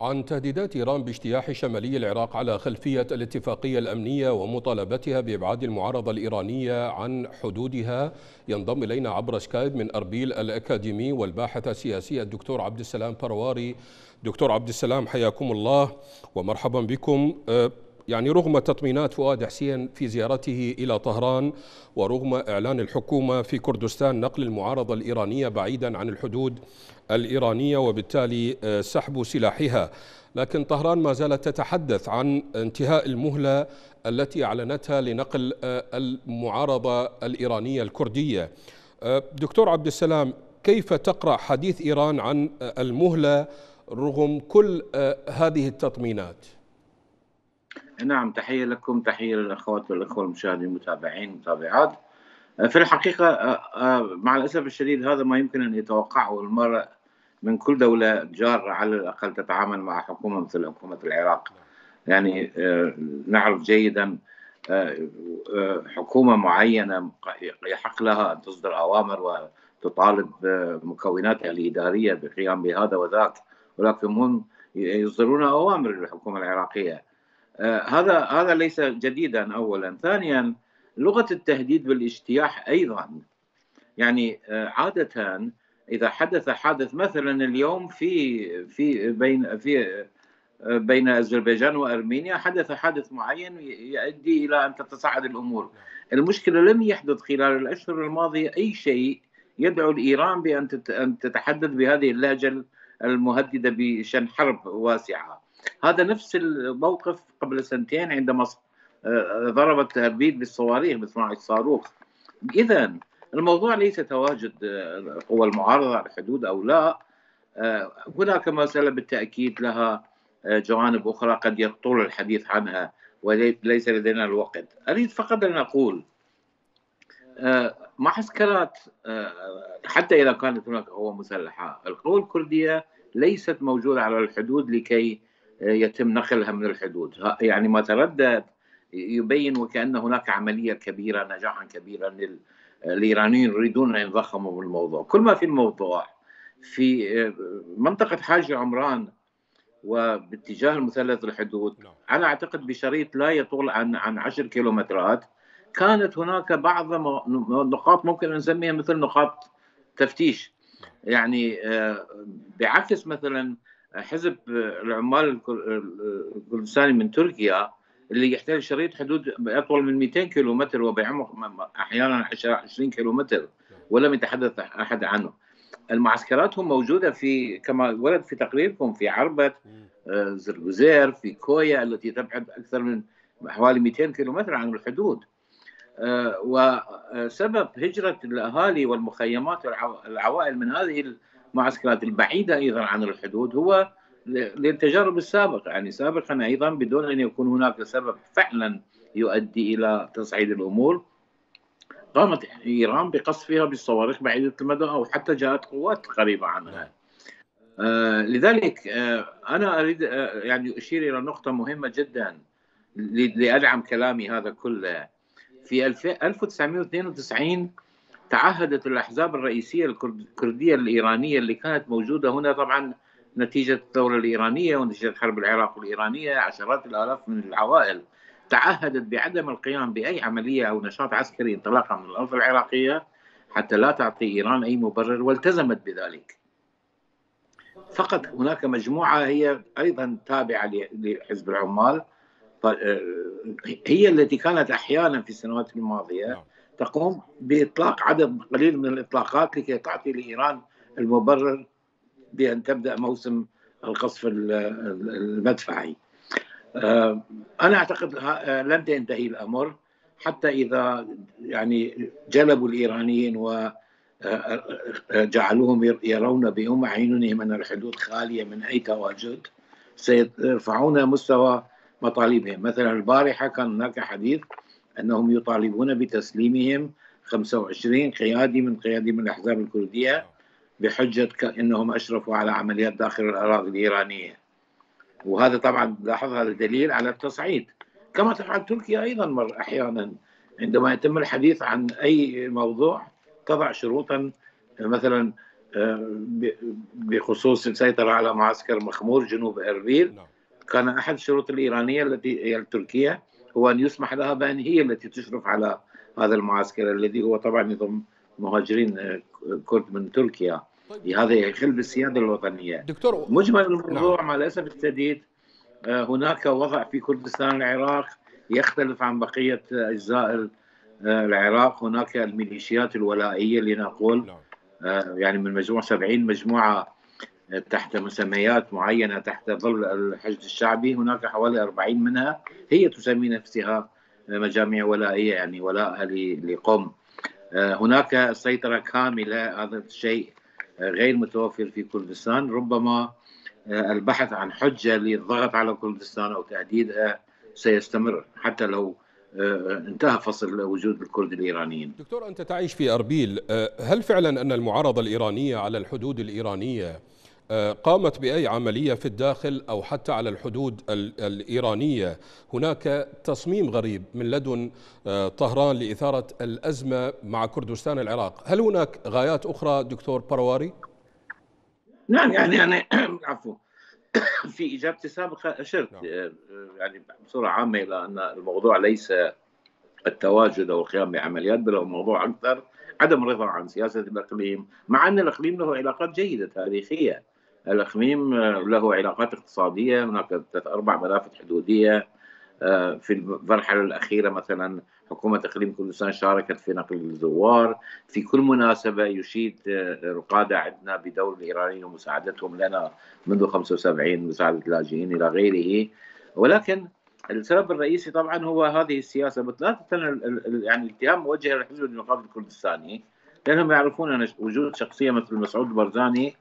عن تهديدات إيران باجتياح شمالي العراق على خلفية الاتفاقية الأمنية ومطالبتها بإبعاد المعارضة الإيرانية عن حدودها. ينضم إلينا عبر سكايب من أربيل الأكاديمي والباحث السياسي الدكتور عبد السلام برواري دكتور عبد السلام حياكم الله ومرحبا بكم. أه، يعني رغم تطمينات فؤاد حسين في زيارته إلى طهران ورغم إعلان الحكومة في كردستان نقل المعارضة الإيرانية بعيدا عن الحدود الإيرانية وبالتالي أه، سحب سلاحها لكن طهران ما زالت تتحدث عن انتهاء المهلة التي أعلنتها لنقل أه، المعارضة الإيرانية الكردية دكتور عبد السلام كيف تقرأ حديث إيران عن المهلة رغم كل هذه التطمينات؟ نعم تحية لكم تحية للأخوات والأخوة المشاهدين المتابعين المتابعات في الحقيقة آه، آه، مع الأسف الشديد هذا ما يمكن أن يتوقعه المرء من كل دولة جارة على الأقل تتعامل مع حكومة مثل حكومة العراق. يعني آه، نعرف جيدا حكومة معينة يحق لها أن تصدر أوامر وتطالب مكوناتها الإدارية بالقيام بهذا وذاك ولكن هم يصدرون أوامر للحكومة العراقية. آه، هذا هذا ليس جديدا اولا. ثانيا لغة التهديد بالاجتياح أيضا. يعني آه، عاده إذا حدث حادث مثلا اليوم في في بين في آه، بين أذربيجان وأرمينيا حدث حادث معين يؤدي إلى أن تتصاعد الأمور. المشكلة لم يحدث خلال الأشهر الماضية أي شيء يدعو لايران بأن تتحدث بهذه اللهجة المهددة بشن حرب واسعة. هذا نفس الموقف قبل سنتين عندما آه، ضربت اربيل بالصواريخ بصناعة الصاروخ اذا الموضوع ليس تواجد آه، قوى المعارضة على الحدود أو لا. آه، هناك مسألة بالتأكيد لها جوانب أخرى قد يطول الحديث عنها وليس لدينا الوقت. أريد فقط أن أقول معسكرات حتى إذا كانت هناك قوى مسلحة. القوى الكردية ليست موجودة على الحدود لكي يتم نقلها من الحدود يعني ما تردد يبين وكأن هناك عملية كبيرة نجاحا كبيرا الإيرانيين يريدون أن يضخموا الموضوع كل ما في الموضوع في آه، منطقة حاج عمران وباتجاه المثلث الحدود نعم. أنا أعتقد بشريط لا يطول عن عن 10 كيلومترات كانت هناك بعض نقاط ممكن نسميها مثل نقاط تفتيش نعم. يعني آه، بعكس مثلا حزب العمال الكردستاني من تركيا اللي يحتل شريط حدود أطول من 200 كيلو متر وبعمق أحيانا 20 كيلو متر ولم يتحدث أحد عنه. المعسكراتهم موجودة في كما ورد في تقريركم في عربة آه، زرغزير في كويا التي تبعد أكثر من حوالي 200 كيلو متر عن الحدود. آه، وسبب هجرة الأهالي والمخيمات والعوائل من هذه المعسكرات البعيدة أيضا عن الحدود هو للتجارب السابقة يعني سابقا أيضا بدون أن يكون هناك سبب فعلا يؤدي إلى تصعيد الأمور قامت إيران بقصفها بالصواريخ بعيده المدى أو حتى جاءت قوات قريبة عنها. آه لذلك آه أنا أريد آه يعني أشير إلى نقطة مهمة جدا لأدعم كلامي هذا كله. في 1992 تعهدت الأحزاب الرئيسية الكردية الإيرانية اللي كانت موجودة هنا. طبعا نتيجة الثورة الإيرانية ونتيجة حرب العراق الإيرانية عشرات الآلاف من العوائل تعهدت بعدم القيام بأي عملية أو نشاط عسكري انطلاقا من الأرض العراقية حتى لا تعطي إيران أي مبرر والتزمت بذلك. فقط هناك مجموعة هي أيضا تابعة لحزب العمال هي التي كانت أحيانا في السنوات الماضية. نعم. تقوم بإطلاق عدد قليل من الإطلاقات لكي تعطي لإيران المبرر بأن تبدأ موسم القصف المدفعي. آه، أنا أعتقد لن تنتهي الأمر حتى إذا يعني جلبوا الإيرانيين وجعلوهم آه، يرون بأم أعينهم أن الحدود خالية من أي تواجد سيرفعون مستوى مطالبهم مثلا البارحة كان هناك حديث أنهم يطالبون بتسليمهم 25 قيادي من قيادي من الأحزاب الكردية بحجة أنهم أشرفوا على عمليات داخل الأراضي الإيرانية. وهذا طبعا لاحظ هذا دليل على التصعيد. كما تفعل تركيا أيضا مر أحيانا. عندما يتم الحديث عن أي موضوع تضع شروطا مثلا بخصوص السيطرة على معسكر مخمور جنوب أربيل. نعم. كان أحد الشروط الإيرانية التي هي التركية. هو أن يسمح لها بأن هي التي تشرف على هذا المعسكر الذي هو طبعا يضم مهاجرين كرد من تركيا طيب. هذا يخل بالسيادة الوطنية دكتور مجمل الموضوع نعم. مع الأسف الشديد آه، هناك وضع في كردستان العراق يختلف عن بقية أجزاء آه، العراق هناك الميليشيات الولائية لنقول نعم. آه، يعني من مجموع 70 مجموعة تحت مسميات معينة تحت ظل الحشد الشعبي هناك حوالي 40 منها هي تسمي نفسها مجاميع ولائية يعني ولاءها لقوم هناك سيطرة كاملة هذا الشيء غير متوفر في كردستان. ربما البحث عن حجة للضغط على كردستان أو تهديدها سيستمر حتى لو آه، انتهى فصل وجود الكرد الإيرانيين. دكتور أنت تعيش في أربيل. آه، هل فعلا أن المعارضة الإيرانية على الحدود الإيرانية آه، قامت بأي عملية في الداخل أو حتى على الحدود الإيرانية هناك تصميم غريب من لدن طهران لإثارة الأزمة مع كردستان العراق هل هناك غايات أخرى دكتور برواري؟ نعم يعني أنا عفوا في إجابتي السابقه اشرت نعم. آه، يعني بصورة عامة إلى أن الموضوع ليس التواجد أو القيام بعمليات بل الموضوع أكثر عدم الرضا عن سياسة الإقليم مع أن الإقليم له علاقات جيدة تاريخيه الأقليم آه، له علاقات اقتصادية. هناك ثلاث أربع منافذ حدودية آه، في المرحله الأخيرة مثلا حكومة إقليم كردستان شاركت في نقل الزوار. في كل مناسبة يشيد آه، القادة عندنا بدور الإيرانيين ومساعدتهم لنا منذ 75 مساعدة اللاجئين إلى غيره. ولكن السبب الرئيسي طبعا هو هذه السياسة. بثلاثة يعني الاتهام موجه للحزب الديمقراطي الكردستاني لأنهم يعرفون أن وجود شخصية مثل مسعود البرزاني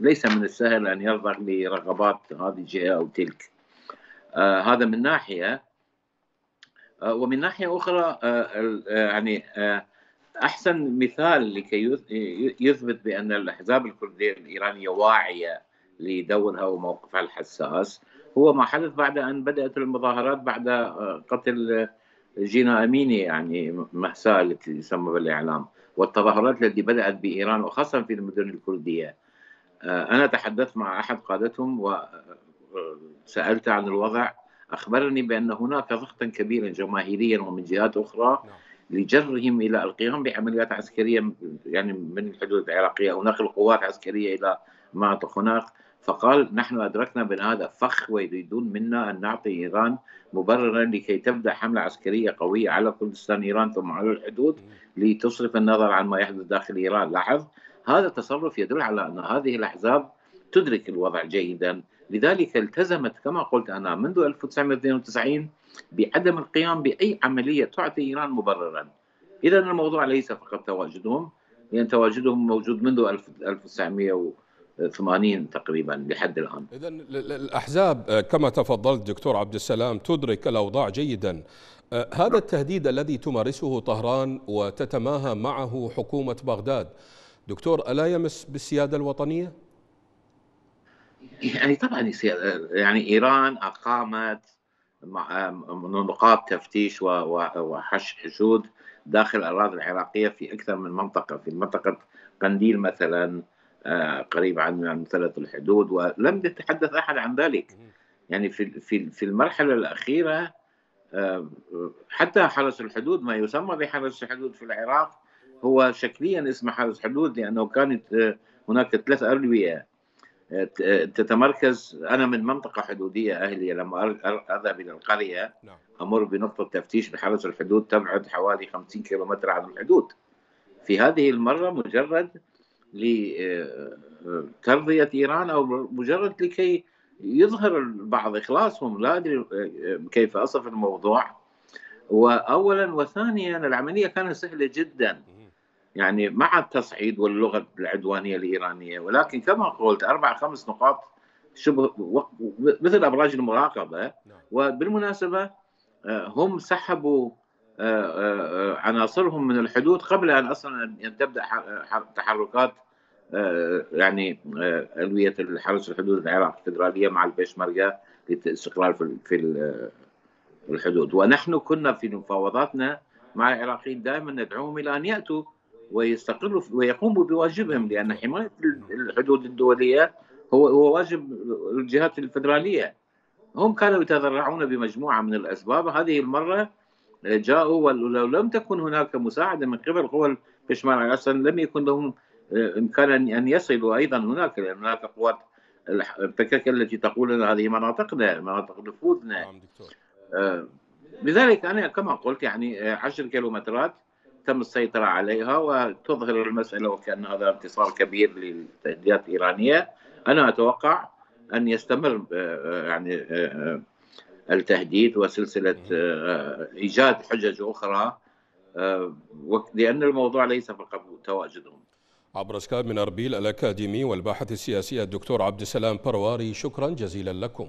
ليس من السهل أن يرضى لرغبات هذه الجهة أو تلك. آه هذا من ناحية. آه، ومن ناحية أخرى آه، آه، يعني أحسن مثال لكي يثبت بأن الأحزاب الكردية الإيرانية واعية لدورها وموقفها الحساس هو ما حدث بعد أن بدأت المظاهرات بعد قتل جينا أميني يعني ماساه التي يسمى بالإعلام والتظاهرات التي بدأت بإيران وخاصة في المدن الكردية. أنا تحدثت مع أحد قادتهم وسألت عن الوضع. أخبرني بأن هناك ضغطا كبيرا جماهيريا ومن جهات أخرى نعم. لجرهم إلى القيام بعمليات عسكرية يعني من الحدود العراقية أو نقل قوات عسكرية إلى مناطق هناك. فقال نحن أدركنا بأن هذا فخ ويريدون منا أن نعطي إيران مبررا لكي تبدأ حملة عسكرية قوية على كردستان إيران ثم على الحدود لتصرف النظر عن ما يحدث داخل إيران. لاحظ هذا تصرف يدل على أن هذه الأحزاب تدرك الوضع جيدا. لذلك التزمت كما قلت أنا منذ 1992 بعدم القيام بأي عملية تعطي إيران مبررا. إذا الموضوع ليس فقط تواجدهم لأن تواجدهم موجود منذ 1980 تقريبا لحد الآن. إذا الأحزاب كما تفضلت دكتور عبد السلام تدرك الأوضاع جيدا. هذا التهديد الذي تمارسه طهران وتتماهى معه حكومة بغداد دكتور ألا يمس بالسيادة الوطنية؟ يعني طبعا يعني إيران أقامت نقاط تفتيش وحش حشود داخل الأراضي العراقية في أكثر من منطقة في منطقة قنديل مثلا آه، قريب عن مثلث الحدود ولم يتحدث أحد عن ذلك يعني في في في المرحلة الأخيرة آه، حتى حرس الحدود ما يسمى بحرس الحدود في العراق هو شكليا اسمه حرس حدود لأنه كانت آه، هناك ثلاث أروية تتمركز. أنا من منطقة حدودية اهليه لما أذهب إلى القرية نعم. أمر بنقطة تفتيش بحرس الحدود تبعد حوالي 50 كيلومتر عن الحدود. في هذه المرة مجرد لترضيه إيران أو مجرد لكي يظهر بعض إخلاصهم. لا أدري كيف أصف الموضوع. واولا وثانيا العملية كانت سهلة جدا. يعني مع التصعيد واللغة العدوانية الإيرانية. ولكن كما قلت أربع خمس نقاط شبه مثل أبراج المراقبة. نعم. وبالمناسبة آه، هم سحبوا آه، آه، عناصرهم من الحدود قبل أن أصلا أن تبدأ تحركات يعني ألوية الحرس الحدود العراق الفدراليه مع البيشمركه للاستقرار في الحدود. ونحن كنا في مفاوضاتنا مع العراقيين دائما ندعوهم إلى أن يأتوا ويستقروا ويقوموا بواجبهم لأن حماية الحدود الدولية هو هو واجب الجهات الفدرالية. هم كانوا يتذرعون بمجموعة من الأسباب. هذه المرة جاءوا ولو لم تكن هناك مساعدة من قبل قوى البشمركه أصلا لم يكن لهم إمكان ان يصلوا أيضا هناك لأن هناك قوات البكك التي تقول إن هذه مناطقنا مناطق نفوذنا. نعم دكتور. آه، لذلك أنا كما قلت يعني 10 كيلومترات تم السيطرة عليها وتظهر المسألة وكأن هذا انتصار كبير للتهديدات الايرانيه أنا أتوقع أن يستمر آه، يعني آه، التهديد وسلسلة إيجاد حجج أخرى لأن الموضوع ليس فقط تواجدهم عبر سكايب من أربيل الأكاديمي والباحث السياسي الدكتور عبد السلام برواري شكرا جزيلا لكم.